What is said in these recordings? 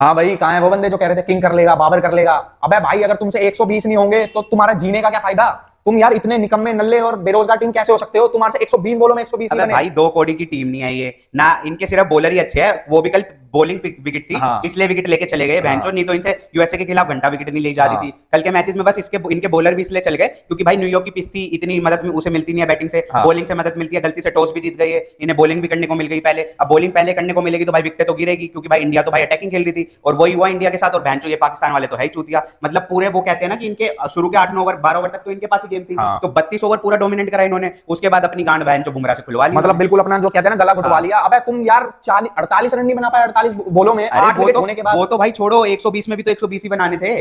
हाँ भाई, कहा है वो बंदे जो कह रहे थे, किंग कर लेगा, बाबर कर लेगा? अबे भाई, अगर तुमसे 120 नहीं होंगे तो तुम्हारा जीने का क्या फ़ायदा? तुम यार इतने निकम्मे नल्ले और बेरोजगार टीम कैसे हो सकते हो? तुम्हारे से 120 बोलो में 120 अबे भाई दो कोडी की टीम नहीं आई है। ना इनके सिर्फ़ बॉलर ही अच्छे हैं। वो भी कल बॉलिंग विकेट थी। हाँ। इसलिए विकेट लेके चले गए हाँ। नहीं तो इनसे यूएसए के खिलाफ घंटा विकेट नहीं ले जा रही हाँ। थी कल के मैचेस में बस इसके इनके बॉलर भी इसलिए चल गए क्योंकि भाई न्यूयॉर्क की पिच थी इतनी मदद उसे मिलती नहीं है बैटिंग से। बॉलिंग हाँ। से मदद मिलती है गलती से टॉस भी जीत गई है। इन्हें बॉलिंग भी करने को मिल गई पहले। अब बॉलिंग पहले करने को मिलेगी तो भाई विकेट तो गिरेगी क्योंकि भाई इंडिया तो भाई अटैकिंग खेल रही थी। और वही हुआ इंडिया के साथ और भैंचो ये पाकिस्तान वाले तो है ही चूतिया। मतलब पूरे वो कहते हैं ना कि इनके शुरू के आठ नौ ओवर बारह ओवर तक तो इनके पास ही गेम थी तो बत्तीस ओवर पूरा डोमिनेट करा इन्होंने। उसके बाद अपनी गांड बहन जो बुमराह से खुलवा ली। मतलब बिल्कुल अपना जो कहते हैं ना गला घुटवा लिया। अब तुम यार अड़तालीस रन नहीं बना पाए अड़तालीस बोलो में। आठ विकेट होने के बाद। वो तो भाई छोड़ो 120 में भी तो 120 ही बनाने थे।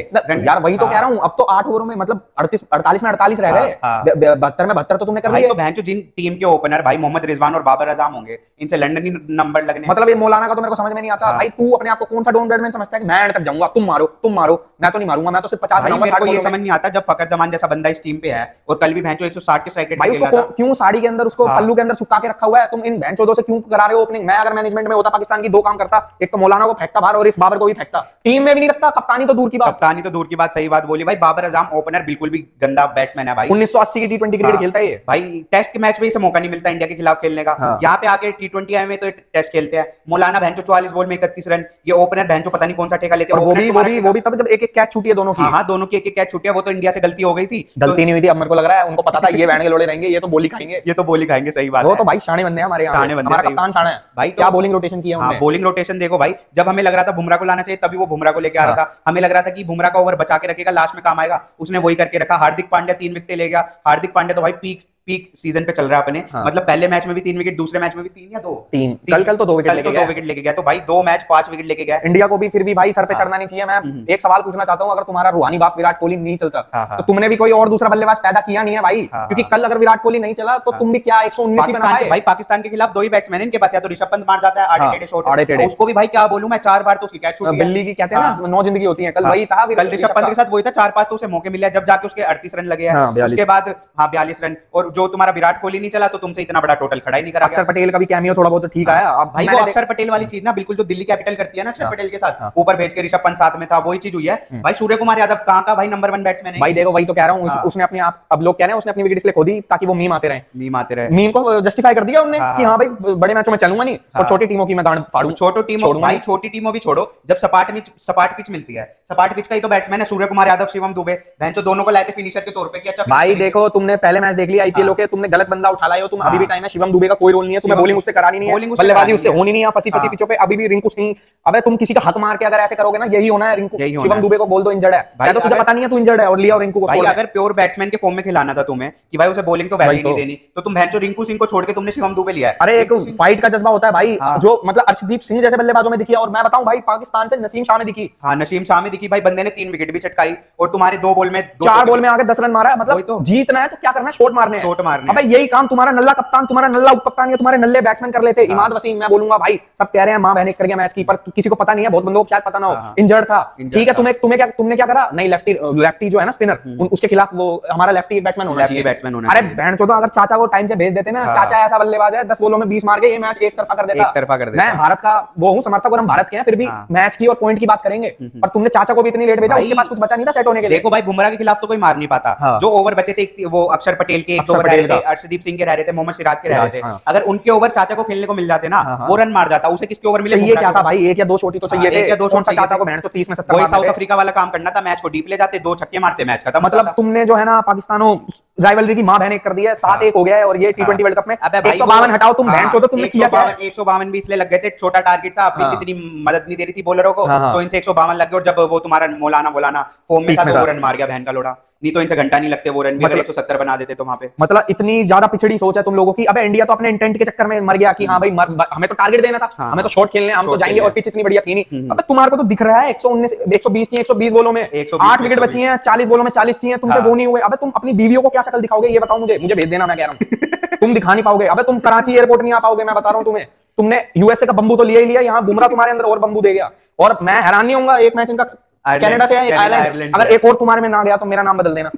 यार वही तो कह रहा हूँ अब तो आठ ओवरों में मतलब अड़तीस अड़तालीस में अड़तालीस रह गए। हाँ, हाँ। बहत्तर में बहत्तर तो तुमने कर लिया तो बहन जिन टीम के ओपनर भाई मोहम्मद रिजवान और बाबर अजाम होंगे इनसे लंडन ही नंबर लगने। मतलब ये मौलाना का तो मेरे को समझ में नहीं आता। हाँ। भाई तू अपने आप को कौन सा डोन बैट्समैन समझता है कि मैं तक जाऊँगा तुम मारो तुम मारो मैं तो नहीं मारूँगा मैं तो सिर्फ़ पचास समझ नहीं आता जब फकर जमान जैसा बंदा इस टीम पे है। और कल भी भैंचो एक सौ के स्ट्राइक रेट भाई उसको क्यों साड़ी के अंदर उसको पल्लू के अंदर छुपा के रखा हुआ है? तुम इन भैंचोदों से क्यों करा रहे हो ओपनिंग मैं अगर मैनेजमेंट में होता पाकिस्तान की दो काम करता एक तो मौलाना को फेंकता बाहर और इस बाबर को भी फेंकता। टीम में भी नहीं रखता कप्तानी तो दूर की बात। कप्तानी तो दूर की बात सही बात बोली। भाई बाबर आज़म ओपनर बिल्कुल भी गंदा बैट्समैन है भाई। 1980 की टी20 क्रिकेट खेलता है भाई टेस्ट के मैच में इसे मौका नहीं मिलता इंडिया के खिलाफ खेलने का। हाँ। यहाँ पे आके टी ट्वेंटी में तो टेस्ट खेलते हैं। मौलाना भैंचो चौवालीस बॉल में इकतीस रन। ये ओपनर भैंचो पता नहीं कौन सा ठेका लेते हैं। वो भी वो भी वो भी तब जब एक एक कैच छूटी है दोनों की। हाँ दोनों की एक एक कैच छूटी है वो तो इंडिया से गलती हो गई थी। गलती नहीं हुई थी। अब मेरे को लग रहा है उनको पता था ये बैंड के लोड़े रहेंगे ये तो बोली खाएँगे। ये तो बोली खाएँगे सही बात वो तो भाई शाने बंदे हमारे शाने बंदे कप्तान शाने है। भाई क्या बॉलिंग रोटेशन किया हाँ बॉलिंग रोटेशन देखो भाई जब हमें लग रहा था बुमरा को लाना चाहिए तभी वो बुमरा को लेकर आ रहा हाँ। था। हमें लग रहा था कि बुमरा का ओवर बचा के रखेगा लास्ट में काम आएगा। उसने वही करके रखा हार्दिक पांड्या तीन विकेट ले गया। हार्दिक पांड्या तो भाई पीक पीक सीज़न पे चल रहा है अपने। हाँ। मतलब पहले मैच में भी तीन विकेट दूसरे मैच में भी तीन या दो? तीन, तीन। कल कल तो दो विकेट लेके तो दो विकेट लेके गया। तो भाई दो मैच पाँच विकेट लेके गया। इंडिया को भी फिर भी भाई सर पे हाँ। चढ़ना नहीं चाहिए। मैं हम्म। एक सवाल पूछना चाहता हूँ अगर तुम्हारा रूहानी बाप विराट कोहली नहीं चलता हाँ, हाँ। तो तुमने भी कोई और दूसरा बल्लेबाज पैदा किया नहीं है भाई? क्योंकि कल अगर विराट कोहली नहीं चला तो तुम भी क्या एक सौ उन्नीस भाई पाकिस्तान के खिलाफ दो ही बैट्समैन इनके पास या तो ऋषभ पंत मार जाता है उसको भी भाई क्या बोलू मैं चार बार तो उसकी कैच बिल्ली की कहते हैं ना नौ ज़िंदगी होती है। कल वही था कल ऋषभ पंत के साथ वही था चार पाँच तो उसे मौके मिले जब जाके उसके अड़तीस रन लगे उसके बाद हाँ बयालीस रन। और जो तुम्हारा विराट कोहली नहीं चला तो तुमसे इतना बड़ा टोटल खड़ा ही नहीं करा अक्षर पटेल का भी कैमियो थोड़ा बहुत तो ठीक आया। अब भाई वो अक्षर पटेल वाली चीज़ ना बिल्कुल जो दिल्ली कैपिटल करती है ना अक्षर हाँ। पटेल के साथ हाँ। ऊपर भेज के ऋषभ पंत साथ में था वही चीज़ हुई है। हम्म। भाई सूर्य कुमार यादव कहाँ का भाई नंबर वन बैट्समैन है। भाई देखो वही तो कह रहा हूँ हाँ। उसने अपने आप अब लोग कह रहे हैं उसने अपनी विकेट इसलिए खो दी ताकि वो मीम आते रहे। मीम आते रहे। मीम को जस्टिफाई कर दिया उन्होंने कि हाँ भाई बड़े मैचों में चलूँगा नहीं और छोटी टीमों की मैं गांड फाड़ू। छोटी टीमों भाई छोटी टीमों भी छोड़ो जब सपाट पिच सपाट पिच मिलती है। सपाट पिच का ही तो बैट्समैन है सूर्य कुमार यादव शिवम दुबे। भैंचो दोनों को लाए थे फिनिशर के तौर पे कि अच्छा भाई देखो तुमने पहले मैच देख लिया आईपीएल के तुमने गलत बंदा उठा लाए हो तुम अभी भी टाइम है शिवम दुबे का कोई रोल नहीं है तुम्हें बॉलिंग उससे करानी नहीं है। बल्लेबाजी उससे होनी नहीं है फंसी फंसी हाँ। पिचों पे। अभी भी रिंकू सिंह अबे तुम किसी का हक मार के अगर ऐसे करोगे ना यही होना है रिंकू। शिवम दुबे को बोल दो इंजर्ड है। तो तुझे पता नहीं है तू इंजर्ड है और लिया रिंकू को अगर प्योर बैट्समैन के फॉर्म में खिलाना था तुम्हें कि भाई उसे बॉलिंग तो वैसे ही नहीं तो। देनी तो तुम भैंचो रिंकू सिंह को छोड़ के तुमने शिवम दुबे लिया है। अरे एक फाइट का जज्बा होता है भाई। हाँ। जो मतलब अर्शदीप सिंह जैसे बल्लेबाजों में दिखी और मैं बताऊँ भाई पाकिस्तान से नसीम शाह में दिखी। हाँ नसीम शाह में दिखी। भाई बंदे ने तीन विकेट भी चटकाई और तुम्हारे दो बॉल में चार बॉल में आगे दस रन मारा है मतलब तो। जीतना है तो क्या करना है? शॉट मारने शॉट मारने। अबे यही काम तुम्हारा नल्ला कप्तान तुम्हारा नल्ला उप कप्तान या तुम्हारे नल्ले बैट्समैन कर लेते। हाँ। इमाद वसीम मैं बोलूँगा भाई सब कह रहे हैं माँ बहन कर गया मैच की पर किसी को पता नहीं है बहुत बंदों को शायद पता ना हो। इंजर्ड हाँ, था। ठीक है तुम्हें तुम्हें क्या तुमने क्या करा? नहीं लेफ्टी लेफ्टी जो है ना स्पिनर हम्म। उसके खिलाफ वो हमारा लेफ्टी बैट्समैन होना चाहिए। बैट्समैन होना अरे बहन चो अगर चाचा को टाइम से भेज देते ना हाँ। चाचा ऐसा बल्लेबाज है दस बोलों में बीस मार के ये मैच एक तरफा कर देता। एक तरफा कर देता। मैं भारत का वो हूँ समर्थक और हम भारत के हैं फिर भी मैच की और पॉइंट की बात करेंगे। हम्म, हम्म। तुमने चाचा को भी इतनी लेट भेजा उसके पास कुछ बचा नहीं था सेट होने के लिए। देखो भाई बुमराह के खिलाफ तो कोई मार नहीं पाता। जो ओवर बचे थे वो अक्षर पटेल के एक ओवर अर्शदीप सिंह के रह रहे थे मोहम्मद सिराज के रह रहे थे। अगर उनके ओवर चाचा को खेलने को मिल जाते ना वो रन मार जाता उसे किसके ओवर मिले? क्या था भाई? एक या दो छोटी तो चाहिए एक या दो छोटी चाचा को तो 30 में 70 साउथ अफ्रीका वाला काम करना था मैच को डीप ले जाते दो छक्के मारते मैच का मतलब तुमने जो है ना पाकिस्तानों राइवलरी की माँ बहन एक कर दी है सात एक हो गया है और ये टी ट्वेंटी वर्ल्ड कप में एक सौ बावन हटाओ तुम बहन तो तुमने किया क्या? एक सौ बावन भी इसलिए लग गए थे छोटा टारगेट था अपनी जितनी मदद नहीं दे रही थी बॉलरों को तो इनसे एक सौ बावन लग गए और जब वो तुम्हारा मोलाना मौलाना फॉर्म में था दो रन मार गया बहन का लोड़ा। नहीं तो इनसे घंटा नहीं लगते वो रन भी मतलब, सत्तर बना देते तो वहाँ पे। मतलब इतनी ज़्यादा पिछड़ी सोच है तुम लोगों की। अब इंडिया तो अपने इंटेंट के चक्कर में मर गया कि हाँ भाई मर, हमें तो टारगेट देना था हाँ, हमें तो शॉट खेलने हम तो जाएँगे और पिच इतनी बढ़िया थी नहीं। हम्म। अब तुम्हारे को तो दिख रहा है एक सौ उन्नीस एक सौ बीस एक सौ बीस बोलो में। आठ विकेट बची है चालीस बोलो में चालीस चाहिए तुमसे हाँ। वो नहीं हुए। अब तुम अपनी बीवियों को क्या शक्ल दिखाओगे ये बताओ मुझे मुझे भेज देना मैं कह रहा हूँ। तुम दिखा नहीं पाओगे। अब तुम कराची एयरपोर्ट नहीं आ पाओगे मैं बता रहा हूँ तुम्हें। तुमने यूएसए का बंबू तो लिया ही लिया यहाँ बुमरा तुम्हारे अंदर और बंबू दे गया। और मैं हैरान नहीं होगा एक मैच इनका कनाडा से आयरलैंड अगर एक और तुम्हारे में ना गया तो मेरा नाम बदल देना।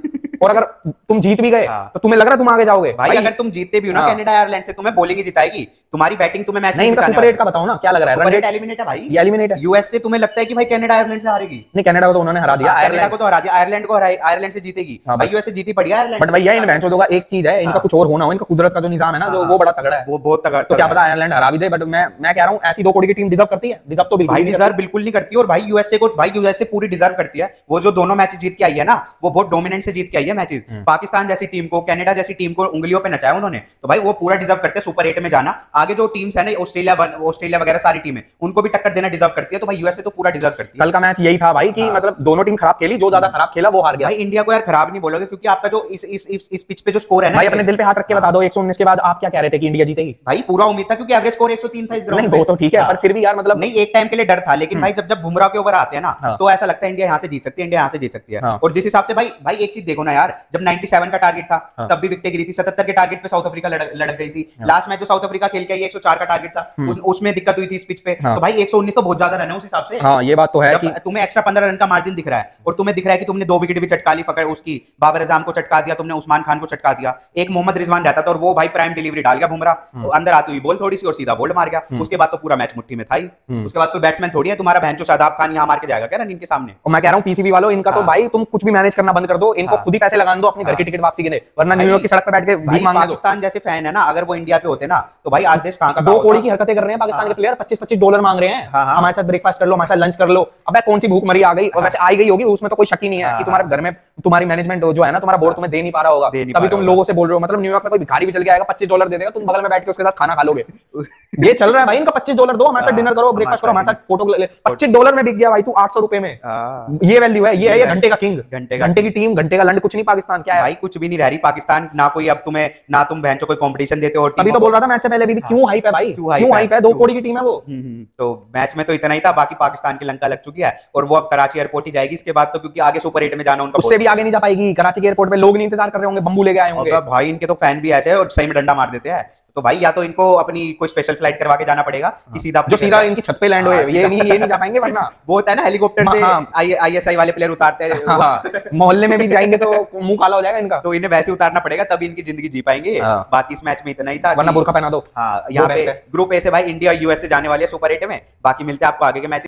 और अगर तुम जीत भी गए हाँ। तो तुम्हें लग रहा है तुम आगे जाओगे? भाई अगर तुम जीतते भी हो ना हाँ। कनाडा आयरलैंड से तुम्हें बॉलिंग ही जिताएगी। तुम्हारी बैटिंग तुम्हें मैच नहीं इनका सुपर एट का बताओ ना क्या लग रहा है? रन रेट एलिमिनेट है भाई। ये एलिमिनेट है। यूएस से तुम्हें लगता है कि भाई कनाडा आयरलैंड से हारेगी। नहीं कनाडा को तो उन्होंने हरा दिया आयरलैंड को तो हरा दिया आयरलैंड को आयरलैंड से जीतेगी। हाँ, भाई यूएस से जीती पड़ी आयरलैंड बट भैया इन मैचों का एक चीज़ है इनका हाँ। कुछ और होना हो इनका कुदरत का जो निज़ाम है ना जो हाँ। वो बड़ा तगड़ा है। वो बहुत तगड़ा तो क्या पता आयरलैंड हरा भी दे बट मैं मैं कह रहा हूँ ऐसी दो कोड़ी की टीम डिजर्व करती है। डिजर्व तो बिल्कुल भाई डिजर्व बिल्कुल नहीं करती और भाई यूएसए को भाई यूएसए पूरी डिजर्व करती है। वो जो दोनों मैच जीत के आई है ना वो बहुत डोमिनेंट से जीत के आई है मैचेस हम्म। पाकिस्तान जैसी टीम को कनाडा जैसी टीम को उंगलियों पे नचाया उन्होंने। तो भाई वो पूरा डिजर्व करते हैं सुपर एट में जाना। आगे जो टीम्स है ना ऑस्ट्रेलिया ऑस्ट्रेलिया वगैरह सारी टीमें उनको भी टक्कर देना डिजर्व करती है। तो भाई यूएसए तो पूरा डिजर्व करती है। कल का मैच यही था भाई कि हाँ। मतलब दोनों टीम खराब खेली जो ज़्यादा खराब खेला वो हार गया। भाई इंडिया को यार खराब नहीं बोलोगे क्योंकि आपका जो इस इस इस, इस पिच पे जो स्कोर है ना भाई अपने दिल पे हाथ रख के बता दो 119 के बाद आप क्या कह रहे थे कि इंडिया जीतेगी? भाई पूरा उम्मीद था क्योंकि एवरेज स्कोर 103 था इस नहीं ग्राउंड वो तो ठीक है पर फिर भी यार मतलब नहीं एक टाइम के लिए डर था लेकिन भाई जब जब बुमराह के ओवर आते हैं ना हाँ। तो ऐसा लगता है इंडिया यहाँ से जीत सकती है इंडिया यहाँ से जीत सकती है। हाँ। और जिस हिसाब से भाई भाई एक चीज़ देखो ना यार जब 97 का टारगेट था हाँ। तब भी विकेट गिरी थी 77 के टारगेट पे साउथ अफ्रीका लड़ लड़ गई थी हाँ। लास्ट मैच जो साउथ अफ्रीका खेल के आई 104 का टारगेट था हम्म। उस- उसमें दिक्कत हुई थी इस पिच पे हाँ। तो भाई 119 तो बहुत ज़्यादा रन है उस हिसाब से हाँ ये बात तो है कि तुम्हें एक्स्ट्रा पंद्रह रन का मार्जिन दिख रहा है और तुम्हें दिख रहा है कि तुमने दो विकेट भी चटका ली फकर उसकी बाबर अजम को चटका दिया तुमने उस्मान खान को चटका दिया एक मोहम्मद रिजवान रहता था और वो भाई प्राइम डिलीवरी डाल गया बुमराह हम्म। अंदर आती हुई बॉल थोड़ी सी और सीधा बोल्ड मार गया हम्म। उसके बाद तो पूरा मैच मुट्ठी में था ही। उसके बाद कोई बैट्समैन थोड़ी है तुम्हारा बहन जो शादाब खान यहाँ मार के जाएगा क्या रन इनके सामने मैं कह रहा हूँ पीसीबी वालों इनका तो हाँ। भाई तुम कुछ भी मैनेज करना बंद कर दो इनको हाँ। खुद ही पैसे लगाने दो अपनी घर की हाँ। टिकट वापसी के लिए वरना न्यूयॉर्क की सड़क पर बैठ के भी भीख पाकिस्तान जैसे फ़ैन है ना अगर वो इंडिया पे होते ना तो भाई आज देश कहाँ का दो कोड़ी की हरकतें कर रहे हैं पाकिस्तान हाँ। के प्लेयर पच्चीस पच्चीस डॉलर मांग रहे हैं हाँ, हाँ। हमारे साथ ब्रेकफास्ट कर लो हमारे साथ लंच कर लो अब कौन सी भूख मरी आ गई और वैसे आई गई होगी उसमें तो कोई शक ही नहीं है हाँ, कि तुम्हारे घर में तुम्हारी मैनेजमेंट जो है ना तुम्हारा बोर्ड तुम्हें दे नहीं पा रहा होगा। तभी तुम लोगों से बोल रहे हो मतलब न्यूयॉर्क में कोई भिखारी भी चल के आएगा पच्चीस डॉलर दे देगा तुम बगल में बैठ के उसके साथ खाना खा लोगे। ये चल रहा है भाई इनका पच्चीस डॉलर दो हमारे साथ हाँ, डिनर करो ब्रेकफास्ट करो हमारे साथ फ़ोटो ले पच्चीस डॉलर में बिक गया भाई तू आठ सौ रुपए में। हाँ। ये वैल्यू है ये है है। घंटे का किंग घंटे घंटे की टीम घंटे का लंड कुछ नहीं पाकिस्तान क्या है? भाई कुछ भी नहीं रह रही पाकिस्तान ना कोई अब तुम्हें ना तुम बहन कोई कॉम्पिटिशन देते हो अभी तो बोल रहा था मैच से पहले भी हाँ। क्यों हाइप है भाई? क्यों है? हाइप है? दो कोड़ी की टीम है वो। हम्म, हम्म, तो मैच में तो इतना ही था बाकी पाकिस्तान की लंका लग चुकी है और वो अब कराची एयरपोर्ट ही जाएगी इसके बाद तो क्योंकि आगे सुपर एट में जाना उनका उससे भी आगे नहीं जा पाएगी। कराची के एयरपोर्ट पे लोग नहीं इंतज़ार कर रहे होंगे बम्बू लेके आए होंगे। भाई इनके तो फ़ैन भी ऐसे और सही में डंडा मार देते हैं। तो भाई या तो इनको अपनी कोई स्पेशल फ़्लाइट करवा के जाना पड़ेगा कि सीधा जो सीधा इनकी छत पे लैंड हुए हाँ, ये नहीं ये नहीं जा पाएँगे वरना। वो होता है ना हेलीकॉप्टर से हाँ। आईएसआई वाले प्लेयर उतारते हैं। हाँ, मोहल्ले में भी जाएँगे तो मुँह काला हो जाएगा इनका। तो इन्हें वैसे उतारना पड़ेगा तभी इनकी ज़िंदगी जी पाएँगे। हाँ। बाकी इस मैच में इतना ही था वरना बुरखा पहना दो। हाँ यहाँ पे ग्रुप ए से भाई इंडिया यूएस से जाने वाली है सुपर एट में। बाकी मिलते हैं आपको आगे के मैच